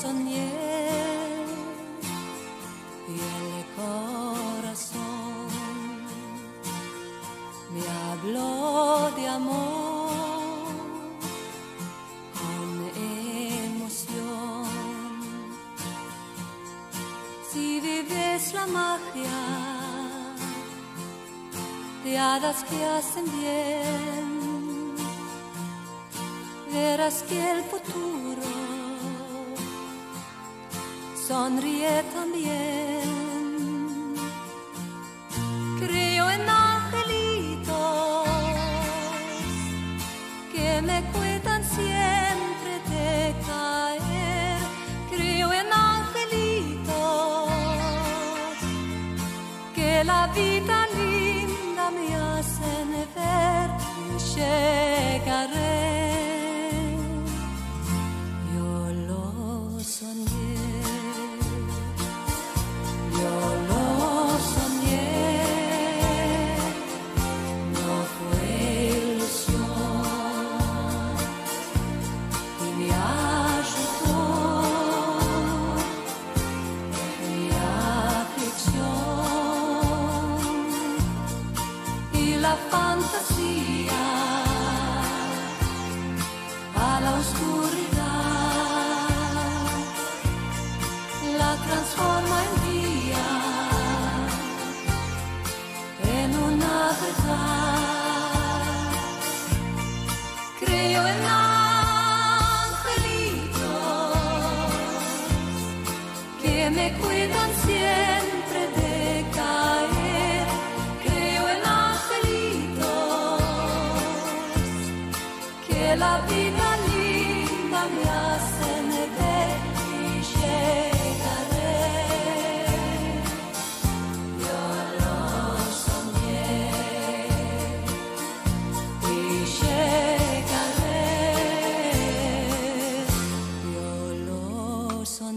soñé y el corazón me habló de amor con emoción. Si vives la magia de hadas que hacen bien, verás que el futuro sonríe también. Creo en angelitos que me cuidan siempre de caer. Creo en angelitos que la vida la fantasía a la la vita linda mia se ne perisce. Io lo so